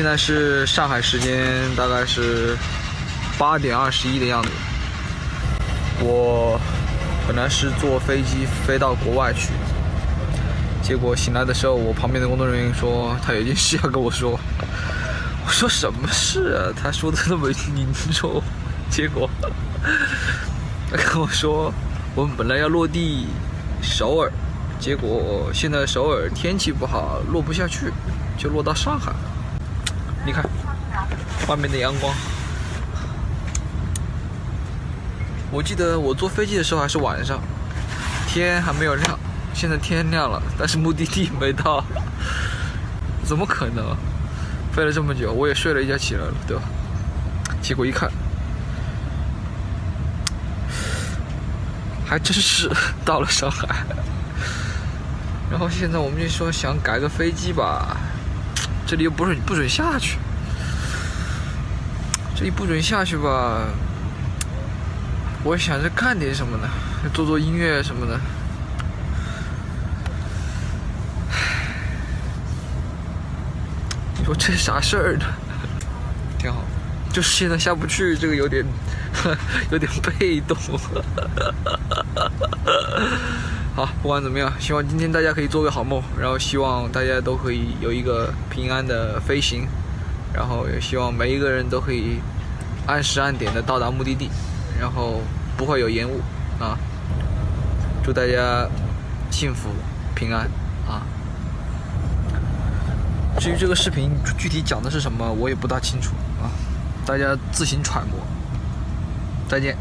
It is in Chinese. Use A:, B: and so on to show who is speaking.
A: 现在是上海时间，大概是八点二十一的样子。我本来是坐飞机飞到国外去，结果醒来的时候，我旁边的工作人员说他有件事要跟我说。我说什么事啊？他说的那么凝重，结果 他跟我说我们本来要落地首尔，结果现在首尔天气不好，落不下去，就落到上海了。你看外面的阳光。我记得我坐飞机的时候还是晚上，天还没有亮。现在天亮了，但是目的地没到，怎么可能？飞了这么久，我也睡了一觉起来了，对吧？结果一看，还真是 到了上海。然后现在我们就说想改个飞机吧，这里又不准不准下去，这里不准下去吧。我想着干点什么呢？做做音乐什么的。你说这啥事儿呢？挺好，就是现在下不去，这个有点 有点被动。好，不管怎么样，希望今天大家可以做个好梦，然后希望大家都可以有一个平安的飞行，然后也希望每一个人都可以按时按点的到达目的地。然后不会有延误啊！祝大家幸福平安啊！至于这个视频具体讲的是什么，我也不大清楚啊，大家自行揣摩。再见。